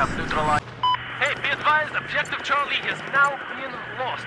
have neutralized. Hey, be advised, objective Charlie is now being lost.